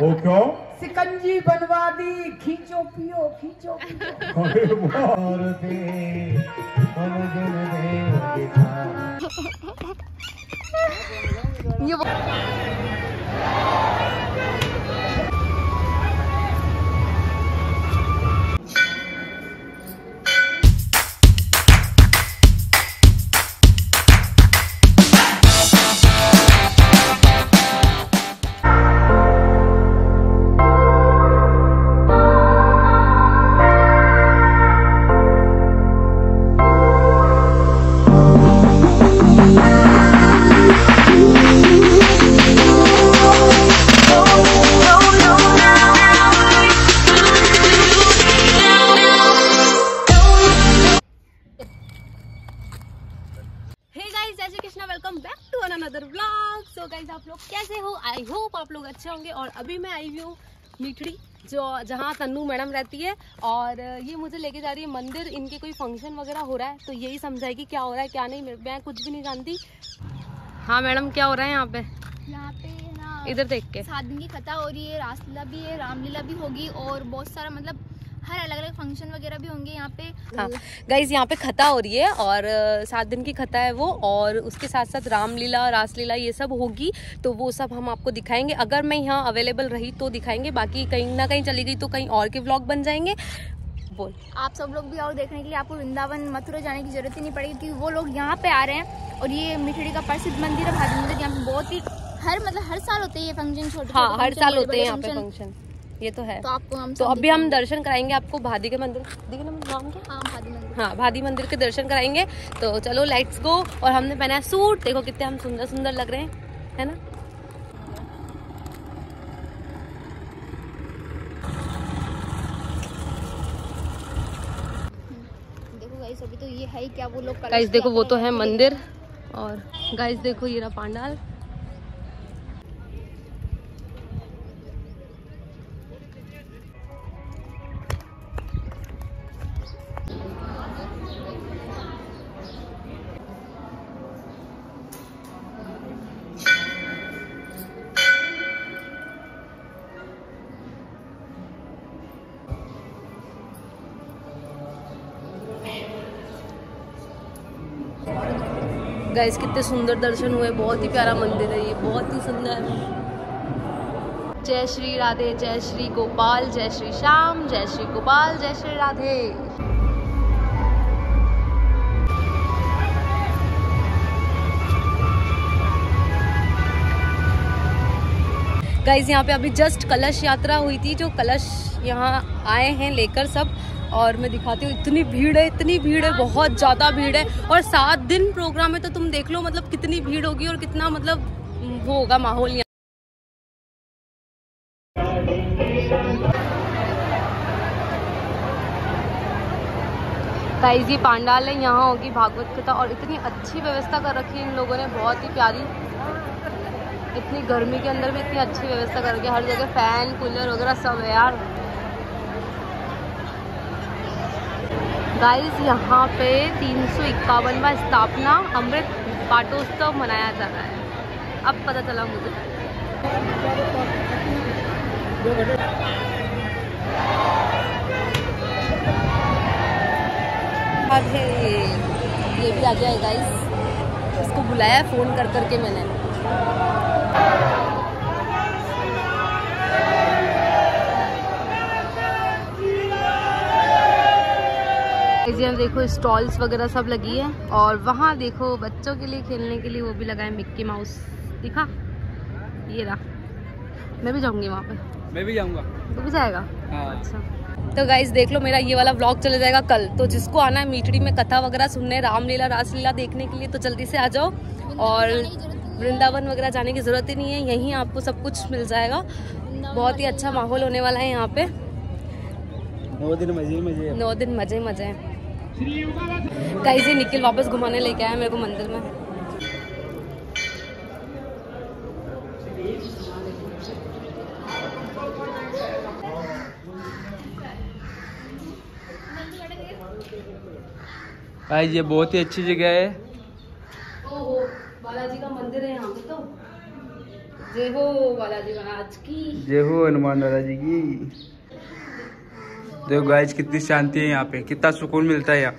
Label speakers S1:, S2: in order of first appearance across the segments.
S1: वो क्यों?
S2: सिकंजी बनवा दी खींचो पियो खींचो
S3: और दे
S4: ये आप लोग अच्छे होंगे। और अभी मैं आई हुई हूँ मीठड़ी जो जहाँ तन्नू मैडम रहती है। और ये मुझे लेके जा रही है मंदिर। इनके कोई फ़ंक्शन वगैरह हो रहा है तो यही समझाएगी क्या हो रहा है क्या नहीं। मैं- कुछ भी नहीं जानती। हाँ मैडम क्या हो रहा है यहाँ पे?
S5: यहाँ पे ना
S4: इधर देख के।
S5: सात दिन की कथा हो रही है रासलीला भी है रामलीला भी होगी। और बहुत सारा मतलब हर अलग अलग फ़ंक्शन वगैरह भी होंगे यहाँ पे।
S4: हाँ। गाइज़ यहाँ पे खता हो रही है और सात दिन की खता है वो और उसके साथ साथ रामलीला रासलीला ये सब होगी तो वो सब हम आपको दिखाएँगे। अगर मैं यहाँ अवेलेबल रही तो दिखाएँगे बाकी कहीं ना कहीं चली गई तो कहीं और के ब्लॉग बन जाएँगे। बोल।
S5: आप सब लोग भी और देखने के लिए आपको वृंदावन मथुरा जाने की ज़रूरत ही नहीं पड़ेगी क्योंकि वो लोग यहाँ पे आ रहे हैं और ये मिठड़ी का प्रसिद्ध मंदिर है भाभी मंदिर यहाँ पे बहुत ही हर मतलब हर साल होते हैं ये फ़ंक्शन छोटे
S4: हाँ हर साल होते हैं यहाँ पे फ़ंक्शन ये तो है।
S5: तो आपको हम
S4: तो अभी हम दर्शन कराएँगे आपको भादी के मंदिर। भादी नाम क्या
S5: हाँ भाभी मंदिर।
S4: हाँ भादी मंदिर के दर्शन कराएँगे। तो चलो लेट्स गो और हमने पहना है सूट। देखो कितने हम सुंदर सुंदर लग रहे हैं। है ना?
S5: अभी तो ये है क्या वो लोग
S4: गाइस देखो वो तो है मंदिर। और गाइस देखो ये रहा पांडाल। गाइस कितने सुंदर दर्शन हुए, बहुत ही प्यारा मंदिर है ये, बहुत ही सुंदर। जय श्री राधे, जय श्री गोपाल, जय श्री श्याम, जय श्री गोपाल, जय श्री राधे। गाइज़ यहाँ पे अभी जस्ट कलश यात्रा हुई थी, जो कलश यहाँ आए हैं लेकर सब। और मैं दिखाती हूँ, इतनी भीड़ है, इतनी भीड़ है, बहुत ज़्यादा भीड़ है। और सात दिन प्रोग्राम है तो तुम देख लो मतलब कितनी भीड़ होगी और कितना मतलब वो होगा माहौल यहाँ। गाइज़ ये पांडाल है, यहाँ होगी भागवत कथा और इतनी अच्छी व्यवस्था कर रखी है इन लोगों ने, बहुत ही प्यारी। इतनी गर्मी के अंदर भी इतनी अच्छी व्यवस्था कर रखी है, हर जगह फ़ैन कूलर वगैरह सब है यार। गाइस यहाँ पे तीन सौ इक्यावनवा स्थापना अमृत पाटोत्सव मनाया जा रहा है। अब पता चला मुझे। है, ये भी आ गया है गाइस इसको बुलाया फ़ोन कर करके मैंने। यहाँ देखो स्टॉल्स वगैरह सब लगी है। और वहाँ देखो बच्चों के लिए खेलने के लिए वो भी लगा है मिक्की माउस। दिखा? ये रहा। मैं भी जाऊँगी वहाँ पे।
S6: मैं भी जाऊँगा।
S4: तू भी जाएगा?
S6: हाँ।
S4: अच्छा। तो गाइज़ देख लो मेरा ये वाला व्लॉग चला जाएगा कल। तो जिसको आना है मीठड़ी में कथा वगैरह सुनने रामलीला रासलीला देखने के लिए तो जल्दी से आ जाओ। और वृंदावन वगैरह जाने की ज़रूरत ही नहीं है। यहीं आपको सब कुछ मिल जाएगा। बहुत ही अच्छा माहौल होने वाला है यहाँ पे।
S6: नौ दिन मज़े मज़े
S4: नौ दिन मज़े मज़े हैं। गाइज़ ये निखिल वापस घुमाने लेके आया मेरे को मंदिर में।
S6: भाई ये बहुत ही अच्छी जगह है।
S4: ओहो बालाजी का मंदिर है यहाँ पे तो। जय हो बालाजी महाराज की।
S6: जय हो हनुमान दादा जी की। देखो गाइस कितनी शांति है यहाँ पे कितना सुकून मिलता है यहाँ।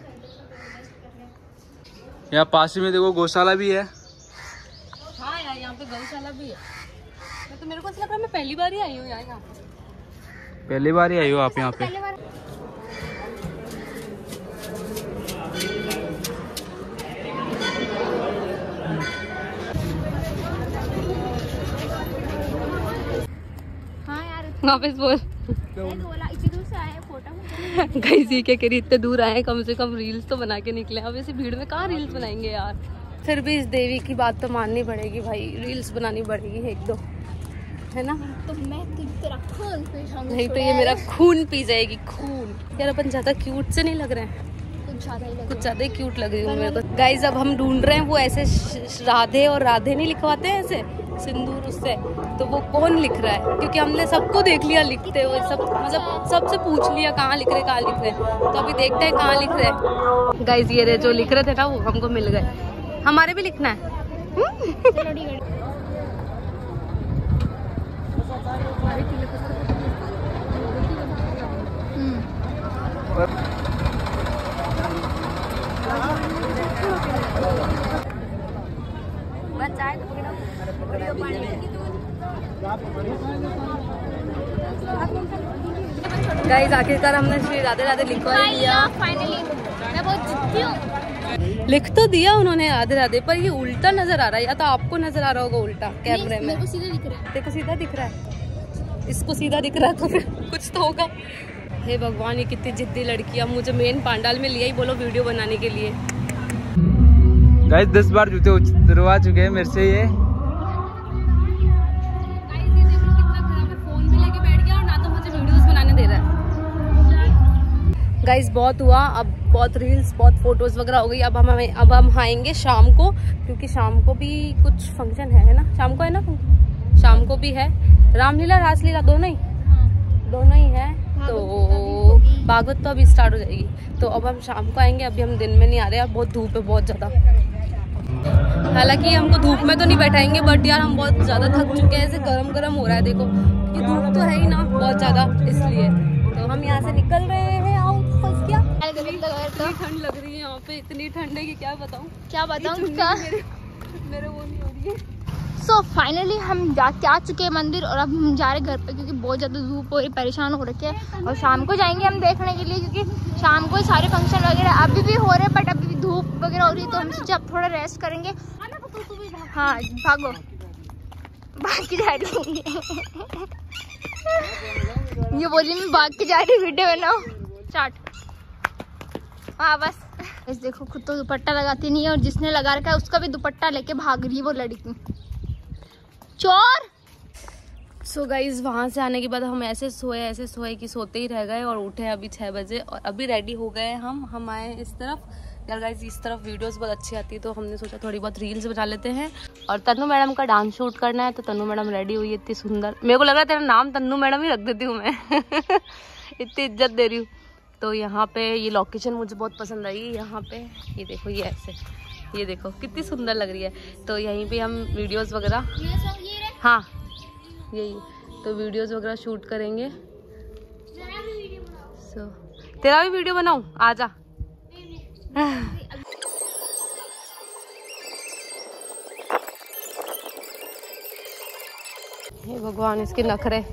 S6: यहाँ पास ही में देखो गौशाला भी है।
S4: हाँ यार यहाँ पे गौशाला भी है। मैं तो मेरे को ऐसा लग रहा है मैं पहली बार ही आई हूँ यार यहाँ
S6: पहली बार ही आई हो आप यहाँ पे।
S5: पहले बार। हाँ यार
S4: वापस बोल।
S5: तो दूर से
S4: क्या करी इतने दूर आए कम से कम रील्स तो बना के निकले। अब ऐसे भीड़ में कहाँ रील्स बनाएँगे यार? फिर भी इस देवी की बात तो माननी पड़ेगी भाई। रील्स बनानी पड़ेगी एक दो। है ना?
S5: तो मैं तुझ तेरा खून पे
S4: नहीं तो ये मेरा खून पी जाएगी खून। यार अपन ज़्यादा क्यूट से नहीं लग रहे हैं।
S5: कुछ ज़्यादा
S4: क्यूट लग रही हूँ। मेरे को गाइज़ अब हम ढूंढ रहे हैं वो ऐसे राधे और राधे नहीं लिखवाते हैं ऐसे? सिंदूर उससे तो वो कौन लिख रहा है? क्योंकि हमने सबको देख लिया लिखते हुए, सब मतलब सबसे पूछ लिया कहाँ लिख रहे, कहाँ लिख रहे। तो अभी देखते हैं कहाँ लिख रहे। गाइज़ ये रहे जो लिख रहे थे ना, वो हमको मिल गए। हमारे भी लिखना है। गाइज़ आखिरकार हमने श्री राधे राधे लिखवा ही लिया
S5: फाइनली मैं बहुत जिद्दी हूँ।
S4: लिख तो दिया उन्होंने राधे राधे पर ये उल्टा नज़र आ रहा है। या तो आपको नज़र आ रहा होगा उल्टा कैमरे में।
S5: मेरे को सीधे दिख रहा है।
S4: सीधा दिख रहा है? इसको सीधा दिख रहा है तो फिर कुछ तो होगा। हे भगवान ये कितनी जिद्दी लड़की अब मुझे मेन पांडाल में लिया ही बोलो वीडियो बनाने के लिए।
S6: गाइस दस बार जूते उतरवा चुके हैं मेरे से ये। गाइस बहुत हुआ। अब बहुत रील्स बहुत फ़ोटोज़ वगैरह हो गई। अब हम हमें अब हम आएँगे शाम को क्योंकि शाम को भी कुछ फ़ंक्शन है है ना? शाम को है ना? शाम को भी है। रामलीला रासलीला दोनों ही? दोनों ही है। तो भागवत तो अभी स्टार्ट हो जाएगी। तो अब हम शाम को आएँगे। अभी हम दिन में नहीं आ रहे। यार बहुत धूप है बहुत ज़्यादा। हालाँकि हमको धूप में तो नहीं बैठाएँगे बट यार हम बहुत ज़्यादा थक चुके हैं। ऐसे गर्म गर्म हो रहा है देखो। ये धूप तो है ही ना बहुत ज़्यादा इसलिए। तो हम यहाँ से निकल रहे हैं आओ फंस क्या? ठंड लग रही है यहाँ पे इतनी ठंड है कि क्या बताऊँ?
S5: क्या बताऊँ क्या
S4: मेरे वो नहीं हो रही है।
S5: सो फाइनली हम जा के आ चुके हैं मंदिर और अब हम जा रहे घर पे क्योंकि बहुत ज़्यादा धूप हो रही परेशान हो रखे हैं। और शाम को जाएँगे हम देखने के लिए क्योंकि शाम को सारे फ़ंक्शन वगैरह अभी भी हो रहे हैं बट अभी भी धूप वगैरह हो रही है तो हम सोचे अब थोड़ा रेस्ट करेंगे। हाँ भागो। भाग के जा रही ये बोली मैं भाग के जा रही वीडियो बनाओ। स्टार्ट हाँ बस। इस देखो, खुद तो दुपट्टा लगाती नहीं है और जिसने लगा रखा है उसका भी दुपट्टा लेके भाग रही है वो लड़की। चोर!
S4: सो गाइज़ वहाँ से आने के बाद हम ऐसे सोए ऐसे सोए कि सोते ही रह गए और उठे अभी छः बजे और अभी रेडी हो गए हम। हम आए इस तरफ़। यार गाइज़ इस तरफ़ वीडियोस बहुत अच्छी आती है तो हमने सोचा थोड़ी बहुत रील्स बना लेते हैं। और तन्नू मैडम का डांस शूट करना है तो तन्नू मैडम रेडी हुई, इतनी सुंदर। मेरे को लग रहा है तेरा नाम तन्नू मैडम ही रख देती हूँ मैं। इतनी इज़्ज़त दे रही हूँ। तो यहाँ पे ये लोकेशन मुझे बहुत पसंद आई। यहाँ पे ये देखो ये ऐसे। ये देखो कितनी सुंदर लग रही है। तो यहीं पे हम वीडियोस वगैरह हाँ यही। तो वीडियोस वगैरह शूट करेंगे। सो so, तेरा भी वीडियो बनाऊँ? आजा। हे भगवान इसके नखरे।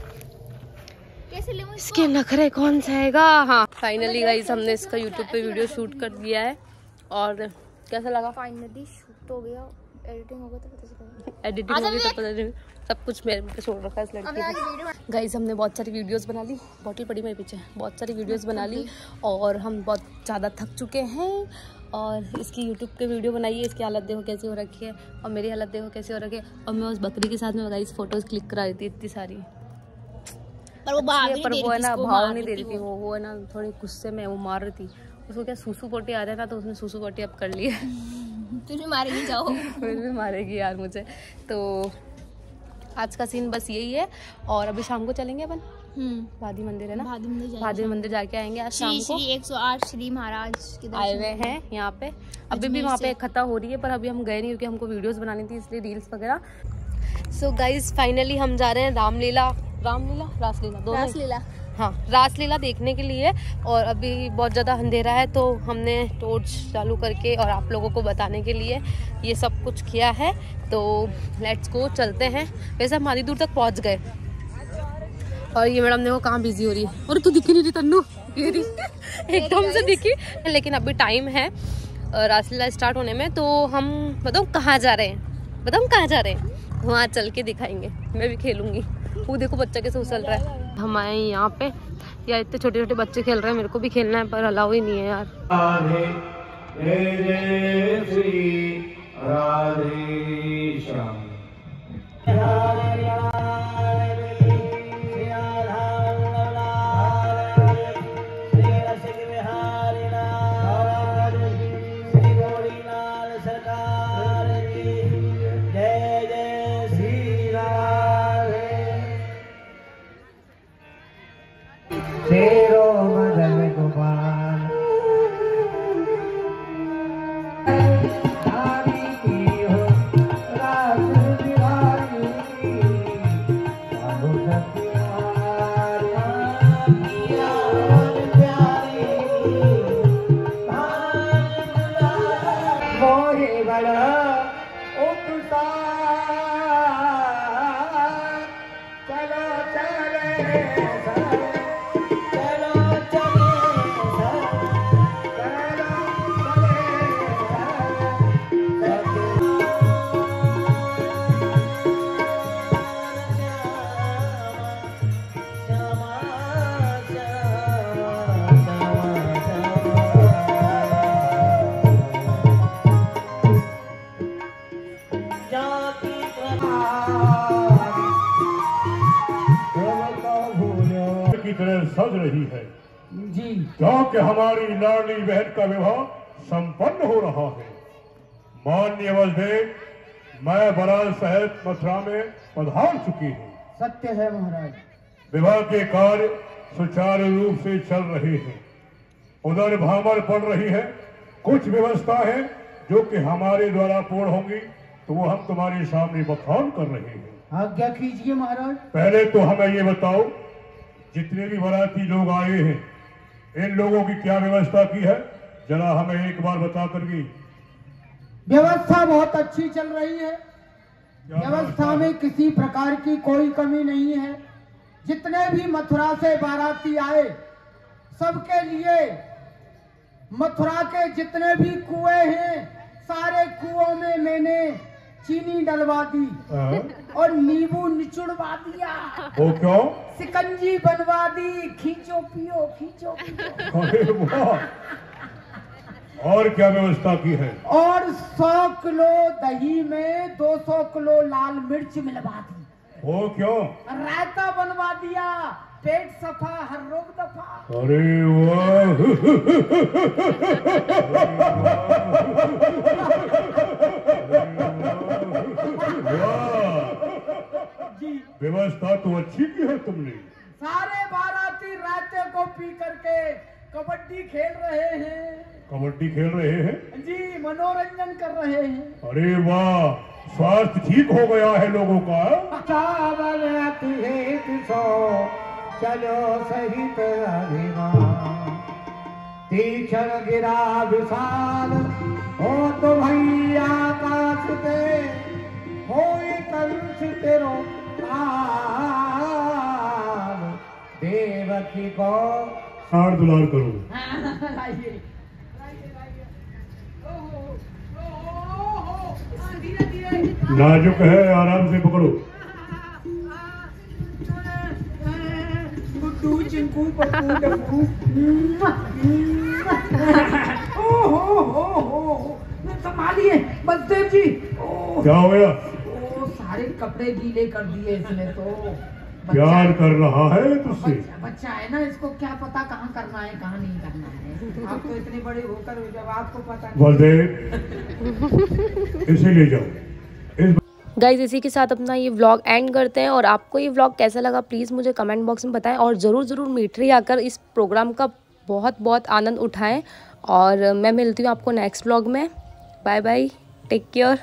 S4: इसके नखरे कौन सहेगा हाँ। फाइनली गाइज़ हमने इसका यूट्यूब पे वीडियो शूट कर दिया है। और कैसा लगा?
S5: फाइनली शूट हो गया। एडिटिंग हो गया तो पता चलेगा।
S4: एडिटिंग होगी तो पता नहीं सब कुछ मेरे पे छोड़ रखा है इस लड़की ने गाइज़ हमने बहुत सारी वीडियोस बना ली। बॉटल पड़ी मेरे पीछे। बहुत सारी वीडियोस बना ली। और हम बहुत ज़्यादा थक चुके हैं। और इसकी यूट्यूब पे वीडियो बनाई है इसकी हालत देखो कैसी हो रखी है। और मेरी हालत देखो कैसी हो रखी है। और मैं उस बकरी के साथ में गाइस फ़ोटोज़ क्लिक करा रही थी इतनी सारी।
S5: पर वो भाग नहीं
S4: पर वो है ना
S5: थी,
S4: भाव नहीं दे
S5: रही
S4: थी वो। वो है ना थोड़ी गुस्से में वो मार रही थी। उसको क्या सूसू पोटी आ रहा ना तो उसने सूसू पोटी अब कर लिया
S5: तुझे भी मारेगी जाओ।
S4: फिर भी मारेगी यार मुझे। तो आज का सीन बस यही है और अभी शाम को चलेंगे अपन?
S5: हम्म।
S4: भादी मंदिर है ना?
S5: भादी मंदिर
S4: भादी मंदिर जाके आएँगे आज शाम को।
S5: श्री 108 श्री महाराज के
S4: आए हुए हैं यहाँ पे। अभी भी वहाँ पे
S5: से।
S4: इकट्ठा हो रही है पर अभी हम गए नहीं क्योंकि हमको वीडियोस बनानी थी इसलिए रील्स वगैरह। सो गाइज़ फाइनली हम जा रहे हैं रामलीला। रामलीला? रासलीला दोनों ही?
S5: रासलीला।
S4: हाँ रासलीला देखने के लिए और अभी बहुत ज़्यादा अंधेरा है तो हमने टॉर्च चालू करके और आप लोगों को बताने के लिए ये सब कुछ किया है। तो लेट्स गो चलते हैं। वैसे हम आधी दूर तक पहुँच गए। और ये मैडम देखो कहाँ बिज़ी हो रही है। और तू दिखी नहीं रही तन्नू। एकदम से दिखी। लेकिन अभी टाइम है रासलीला स्टार्ट होने में तो हम बताओ कहाँ जा रहे हैं? बताओ कहाँ जा रहे हैं? वहाँ चल के दिखाएँगे। मैं भी खेलूँगी। वो देखो बच्चा कैसे उछल रहा है। हम आए यहाँ पे। यार, इतने छोटे छोटे बच्चे खेल रहे हैं, मेरे को भी खेलना है, पर अलाउ ही नहीं है यार।
S3: राधे
S1: हमारी लाडली बहन का विवाह संपन्न हो रहा है। मान्य वसदेव मैं बराल सहित मथुरा में पधार चुकी हूँ।
S2: सत्य है महाराज।
S1: विवाह के कार्य सुचारू रूप से चल रहे हैं। उधर भामर पड़ रही है। कुछ व्यवस्था है जो कि हमारे द्वारा पूर्ण होंगी तो वो हम तुम्हारे सामने बखान कर रहे हैं।
S2: आज्ञा कीजिए महाराज।
S1: पहले तो हमें ये बताओ जितने भी बराती लोग आए हैं इन लोगों की क्या व्यवस्था की है? जरा हमें एक बार बता करके
S2: व्यवस्था बहुत अच्छी चल रही है। व्यवस्था में किसी प्रकार की कोई कमी नहीं है। जितने भी मथुरा से बाराती आए सबके लिए मथुरा के जितने भी कुएँ हैं सारे कुओं में मैंने चीनी डलवा दी।
S1: हाँ?
S2: और नींबू निचुड़वा दिया।
S1: वो क्यों?
S2: सिकंजी बनवा दी। खींचो पियो खींचो पियो।
S1: और क्या व्यवस्था की है?
S2: और 100 किलो दही में 200 किलो लाल मिर्च मिलवा दी।
S1: वो क्यों?
S2: रायता बनवा दिया। पेट सफ़ा हर रोग दफ़ा।
S1: अरे वाह। व्यवस्था तो अच्छी की है तुमने।
S2: सारे बाराती रायते को पी करके कबड्डी खेल रहे हैं।
S1: कबड्डी खेल रहे हैं?
S2: जी मनोरंजन कर रहे हैं।
S1: अरे वाह स्वास्थ्य ठीक हो गया है लोगों का।
S3: चावल चलो सहित तीक्षण गिरा विशाल हो तो भैया आकाश पे हो कंस तेरो आल देवकी को
S1: दुलार करो। नाजुक है आराम से पकड़ो।
S2: गुड्डू चिंकू पप्पू डब्बू ओ हो हो हो संभालिए बलदेव जी।
S1: क्या हो गया?
S2: सारे कपड़े गीले कर दिए इसने तो।
S1: प्यार कर रहा है तुझसे।
S2: बच्चा, बच्चा है ना इसको क्या पता कहाँ करना है कहाँ नहीं करना है। आप तो इतने बड़े होकर जब आपको पता नहीं।
S1: बलदेव इसे ले जाओ। इस
S4: गाइज़ इसी के साथ अपना ये व्लॉग एंड करते हैं और आपको ये व्लॉग कैसा लगा प्लीज़ मुझे कमेंट बॉक्स में बताएँ और ज़रूर ज़रूर मीठरी आकर इस प्रोग्राम का बहुत बहुत आनंद उठाएँ और मैं मिलती हूँ आपको नेक्स्ट व्लॉग में। Bye bye take care